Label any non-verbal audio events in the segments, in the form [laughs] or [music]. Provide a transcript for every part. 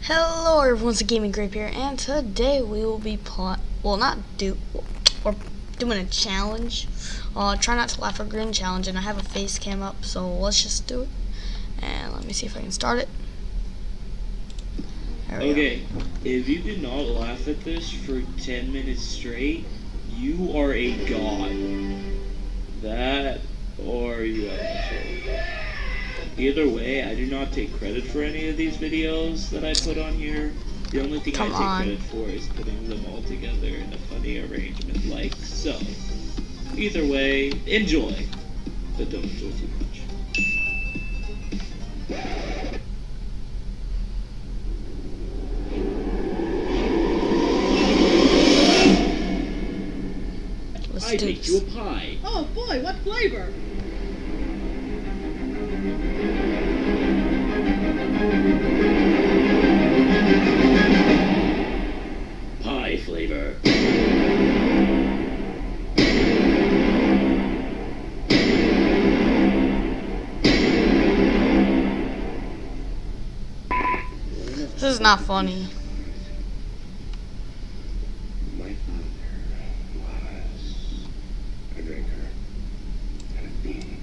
Hello everyone, it's Gaming Grape here, and today we will be playing, well not do, we're doing a challenge, uh, try not to laugh or grin challenge, and I have a face cam up, so let's just do it, and let me see if I can start it. Okay, if you do not laugh at this for 10 minutes straight, you are a god. That, or you are a Either way, I do not take credit for any of these videos that I put on here. The only thing Come I take on. credit for is putting them all together in a funny arrangement like so. Either way, enjoy, but don't enjoy too much. Let's I do make you a pie. Oh boy, what flavor? Pie flavor. This is not funny. My father was a drinker and a fiend.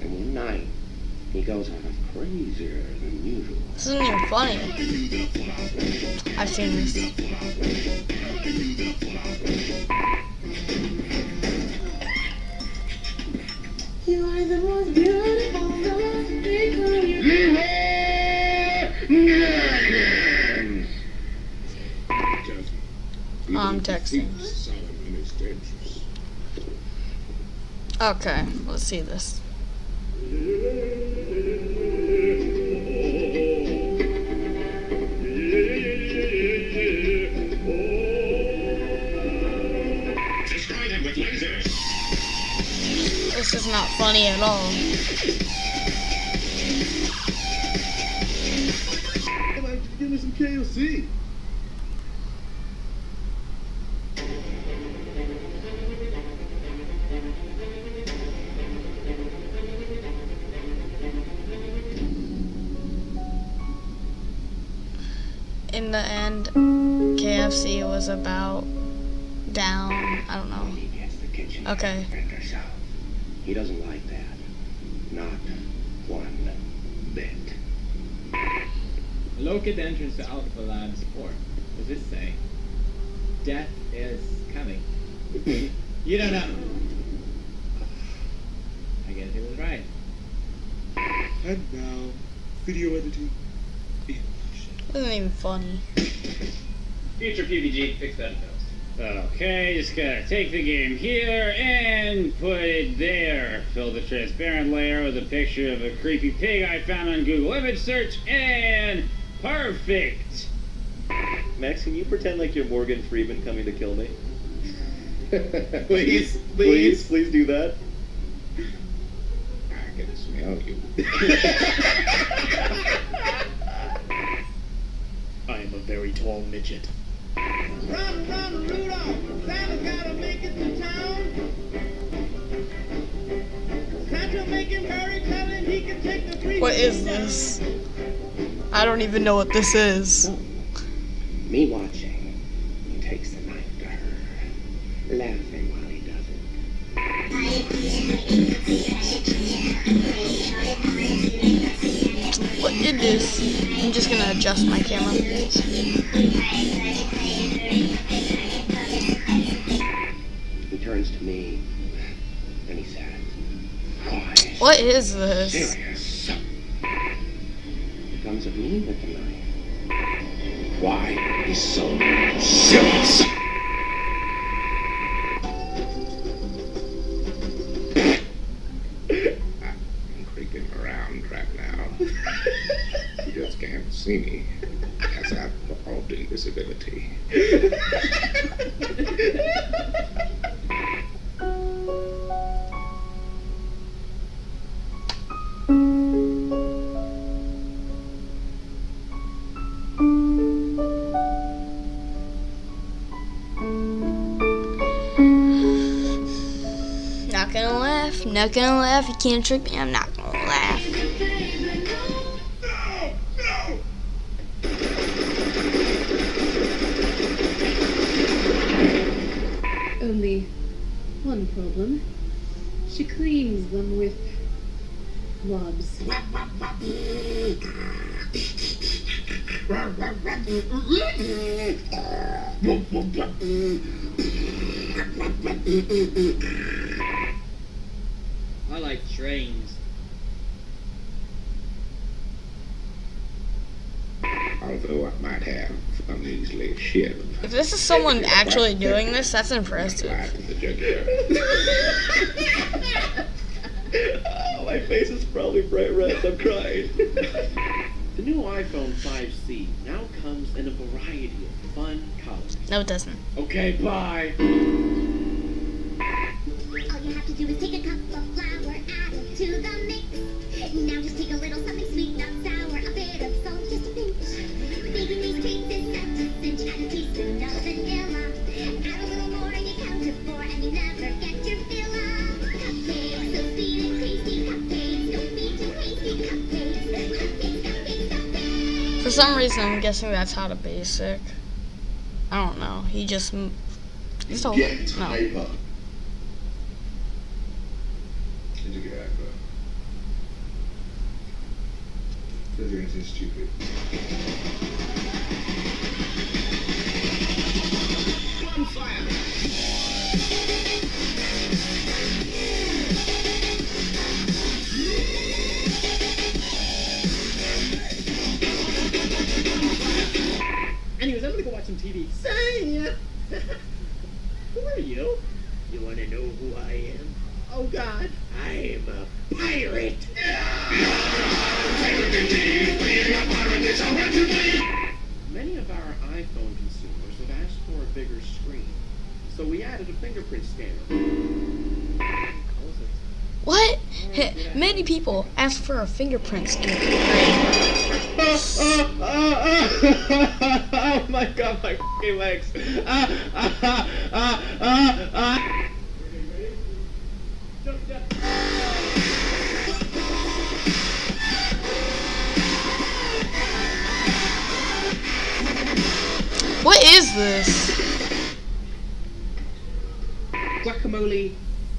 And one night, he goes out of crazier than usual. This isn't even funny. I've seen this. You are the most beautiful, the most beautiful. I'm texting. Solomon is dangerous. Okay, let's see this. This is not funny at all. Give me some KOC? In the end, KFC was about down. I don't know. He gets the kitchen. Okay. Defend herself. He doesn't like that. Not one bit. Look at the entrance to Alpha Labs 4. What does it say? Death is coming. [laughs] you don't know. I guess he was right. And now, video editing. This isn't even funny. Future PBG, fix that post. Okay, just gotta take the game here and put it there. Fill the transparent layer with a picture of a creepy pig I found on Google Image Search, and perfect! Max, can you pretend like you're Morgan Freeman coming to kill me? [laughs] please, Please, please do that. I can smell you. [laughs] I am a very tall midget. Run, run, Rudolph! Santa's gotta make it to town. Santa make him hurry, tell him he can take the three. What is this? I don't even know what this is. Me watching. He takes the knife to her, laughing while he does it. What is this? I'm just gonna adjust my camera. He turns to me and he says, Why? What is this? Serious. He comes at me with the knife. Why he's so serious? Not gonna laugh. You can't trick me. I'm not gonna laugh. Only one problem. She cleans them with blobs. [laughs] I like trains. Although I might have a measly ship. If this is someone actually doing this, that's impressive. The oh, [laughs] my face is probably bright red. I'm crying. the new iPhone 5C now comes in a variety of fun colors. No, it doesn't. Okay, bye. All you have to do is take Now just take a little something sweet, not sour, a bit of salt, just a pinch. Baking these cakes is such a cinch. Add a teaspoon of vanilla. Add a little more and you count to four and you never get your fill up. Cupcakes, so sweet and tasty. Cupcakes, don't be too hasty. Cupcakes, cupcakes, cupcakes, cupcakes. For some reason, I'm guessing that's how to basic. I don't know. He just. m- Just hold it. No. hyper. Did you get hyper? Because you're stupid. Anyways, I'm gonna go watch some TV. Say, [laughs] who are you? You wanna know who I am? Oh God, I am a pirate. [laughs] Many of our iPhone consumers have asked for a bigger screen, so we added a fingerprint scanner. What? Many people ask for a fingerprint scanner. [laughs] oh my god, my legs. Ah, ah, ah, ah, ah, this? Guacamole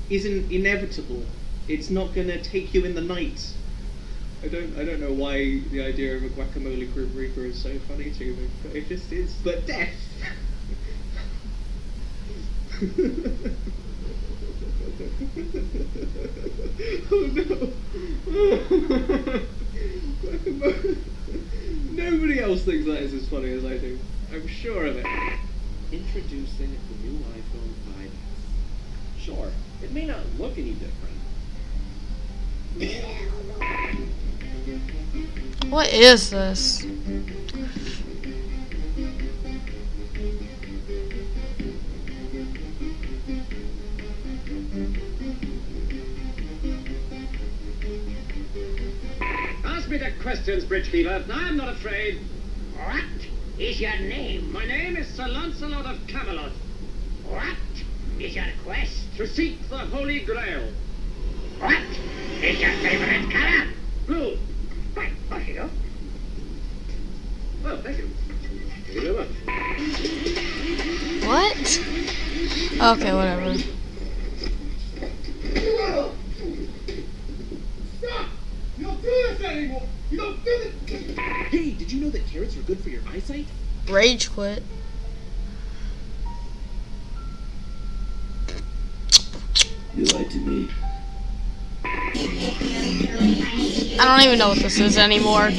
isn't inevitable. It's not gonna take you in the night. I don't I don't know why the idea of a guacamole group reaper is so funny to me, but it just is. But death. [laughs] oh no. [laughs] Nobody else thinks that is as funny as I do. I'm sure of it. Introducing the new iPhone 5S. Sure, it may not look any different. What is this? Ask me the questions, Bridge Bridgekeeper. I'm not afraid. What is your name? My name is Sir Lancelot of Camelot. What is your quest? To seek the Holy Grail. What is your favorite color? Blue. Why, off you go. Oh, thank you. Thank you very much. What? Okay, whatever. Rage quit. You lied to me. I don't even know what this is anymore.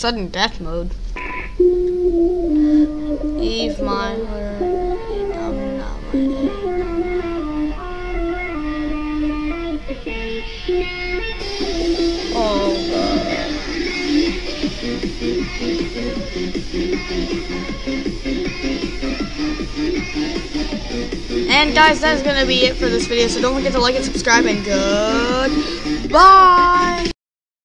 Sudden death mode. Eve ready. Oh, And guys, that is going to be it for this video. So don't forget to like and subscribe and goodbye.